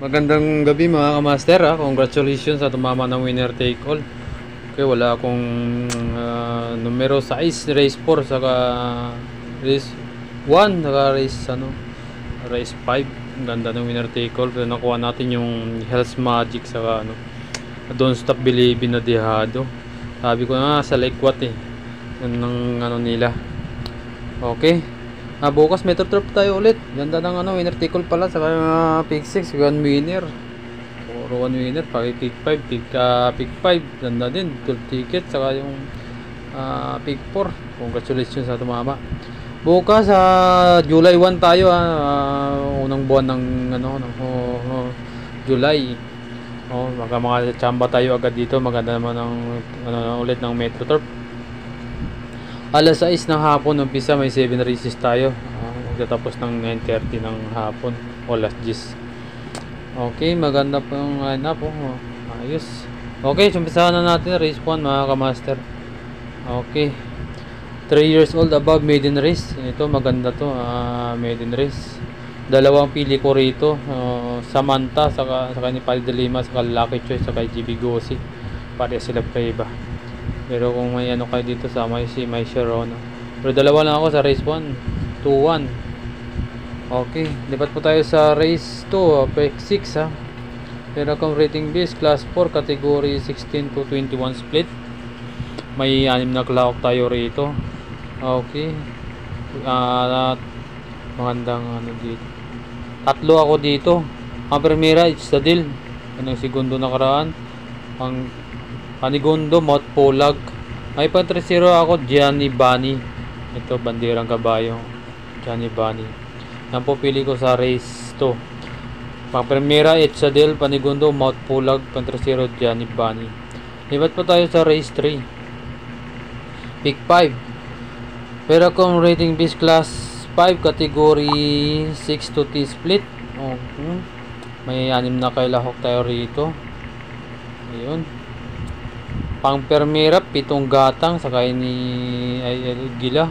Magandang gabi mga kamaster ha. Congratulations sa tumama ng winner take all. Okay, wala akong ah, numero 6, race 4, saka race 1, saka race ano, race 5. Ang ganda ng winner take all. Pero nakuha natin yung Hell's Magic saka ano, Don't Stop Believing na Dihado. Sabi ko na sa Likwat eh. Yun ng ano nila. Okay. Ah, bukas Metro Turf tayo ulit. Ganda ng ano, winner all pala sa uh, pick 6, one winner. Puro one winner, pag pick 5, pick, ah, pick 5, ganda din. 12 ticket, saka yung ah, pick 4. Congratulations sa tumama. Bukas sa July 1 tayo ah, ah, unang buwan ng ano, ng oh, oh, July. Oh, mga mga chamba tayo agad dito. Maganda naman ng ano ulit ng Metro Turf. Alas 6 ng hapon, umpisa may 7 races tayo. Ah, magtatapos ng 9.30 ng hapon o alas 10. Okay, maganda po yung lineup. Oh. Ayos. Okay, umpisahan na natin race 1 mga kamaster. Okay. 3 years old above maiden race. Ito maganda to, ah, maiden race. Dalawang pili ko rito, ah, Samantha saka saka ni Padre Lima saka Lucky Choice saka GB Gosi. Pare sila pa pero kung may ano kayo dito sa may si may Sharona. Pero dalawa lang ako sa race 1. 2-1. Okay, lipat po tayo sa race 2, pick 6 ha. Pero kung rating base class 4 category 16 to 21 split. May anim na clock tayo rito. Okay. Ah, magandang ano dito. Tatlo ako dito. Ang primera, it's the deal. Anong segundo nakaraan. Ang Panigondo, Mount Polag. May pa 3-0 ako, Gianni Bani. Ito, bandirang kabayo. Gianni Bani. Yan po pili ko sa race 2. Pang primera, Etsadel, Panigondo, Mount pang 3-0, Gianni Bani. Libat po tayo sa race 3. Pick 5. Pero kung rating base class 5, category 6 to T split. Okay. May anim na kailahok tayo rito. Ayun. Pang permira, pitong gatang, sakay ni ay, ay, Gila.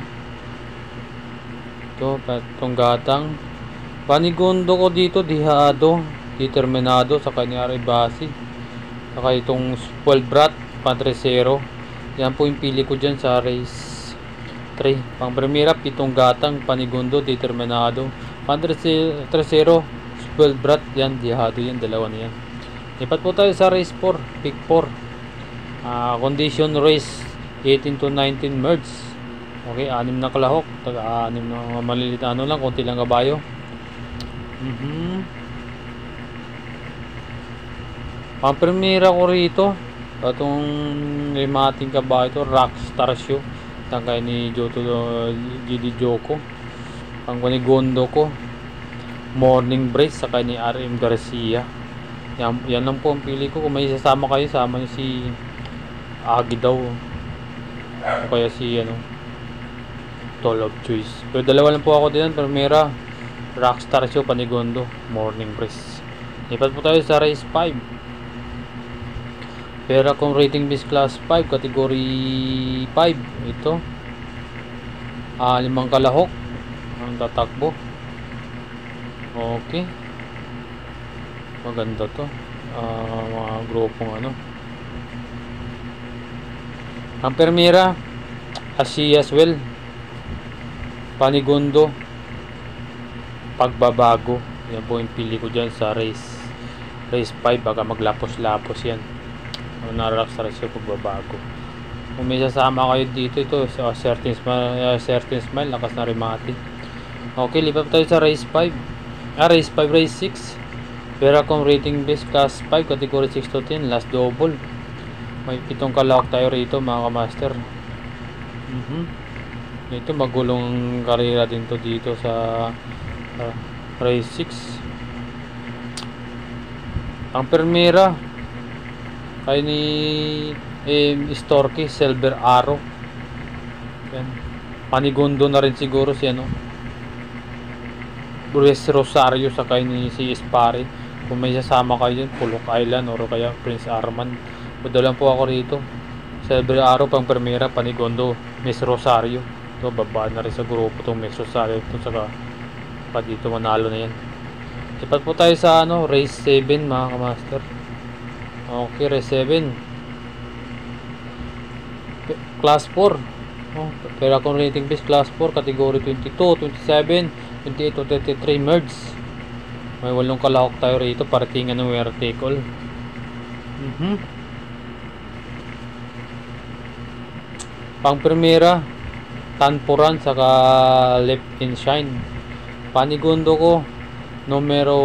Ito, pitong gatang. Panigondo ko dito, dihado, determinado, sakay ni Aribasi. Saka itong spoiled brat, pantresero. Yan po yung pili ko dyan sa race 3. Pang permira, pitong gatang, panigondo, determinado. Pantresero, spoiled brat, yan, dihado yan, dalawa na yan. Lipat po tayo sa race 4, pick 4. Uh, condition race 18 to 19 merge. Okay, anim na kalahok. Taga anim na maliliit ano lang, konti lang kabayo. Mm Pamprimira ko rito. Itong limating kabayo ito, Rockstar Show. Tangkay ni Joto GD Joko. Ang Gondo ko. Morning Brace sa ni RM Garcia. Yan, yan lang po ang pili ko. Kung may sasama kayo, sama niyo si Agi daw. O kaya si ano Toll of Choice. Pero dalawa lang po ako din. Primera, Rockstar Show Panigondo, Morning Breeze. Lipat po tayo sa race 5. Pero kung rating base class 5, category 5, ito. Ah, limang kalahok. Ang tatakbo. Okay. Maganda to. Ah, mga grupong ano. Ang permira, Asi as well. Panigundo, pagbabago. Yan po yung pili ko dyan sa race race 5. Baka maglapos-lapos yan. Naralax sa race pagbabago. Kung may sasama kayo dito, ito sa certain smile, uh, certain smile, lakas na rimati. Okay, lipat tayo sa race 5. Ah, race 5, race 6. Pero kung rating base class 5, category 6 to 10, last double. May pitong kalawak tayo rito mga kamaster. Mm -hmm. Ito magulong karera din to dito sa uh, race 6. Ang permera kay ni eh, Storky Silver Arrow. Yan. Panigundo na rin siguro si ano. Luis Rosario sa kay ni si Espari. Kung may sasama kayo dyan, Pulok Island or kaya Prince Armand Punta lang po ako rito. Sa araw pang Primera, Panigondo, Miss Rosario. Ito, baba na rin sa grupo itong Miss Rosario. Ito saka pa dito manalo na yan. Lipat po tayo sa ano, race 7 mga kamaster. Okay, race 7. P- Class 4. Oh, pera akong rating base class 4, category 22, 27, 28, 23 merge. May walong kalahok tayo rito, paratingan ng vertical. Mhm. Pang primera, Tanpuran saka Left in Shine. Panigundo ko, numero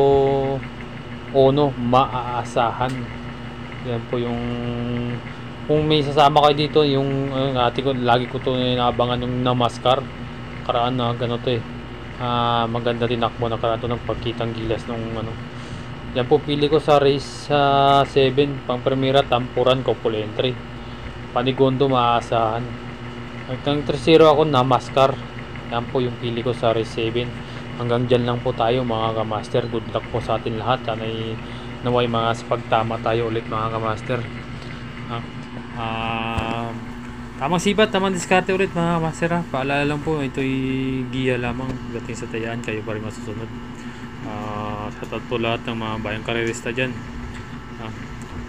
1, maaasahan. Yan po yung kung may sasama kayo dito, yung uh, ate ko, lagi ko to inaabangan yung namaskar. Karaan na gano to eh. Ah, maganda din akbo na karaan to ng pagkitang gilas nung ano. Yan po pili ko sa race sa 7, pang primera, Tampuran, couple entry. Panigondo maaasahan. Hanggang 3-0 ako na maskar. Yan po yung pili ko sa race 7. Hanggang dyan lang po tayo mga kamaster. Good luck po sa atin lahat. Sana'y naway mga pagtama tayo ulit mga kamaster. Ah, ah, tamang sibat, tamang diskarte ulit mga kamaster ha. Paalala lang po, ito'y giya lamang dating sa tayaan. Kayo pa rin masusunod. Ah, sa po lahat ng mga bayang karerista dyan. Ah,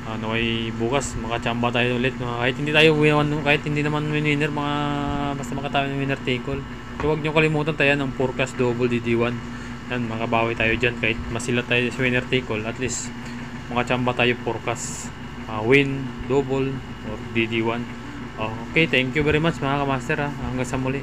ah, naway bukas makachamba tayo ulit mga kahit hindi tayo win kahit hindi naman winner mga basta makatawa ng winner take all. So huwag nyo kalimutan tayo ng forecast double DD1 yan makabawi tayo dyan. Kahit masila tayo sa winner take all at least makachamba tayo forecast. Ah, win double or DD1 okay thank you very much mga kamaster ha. hanggang sa muli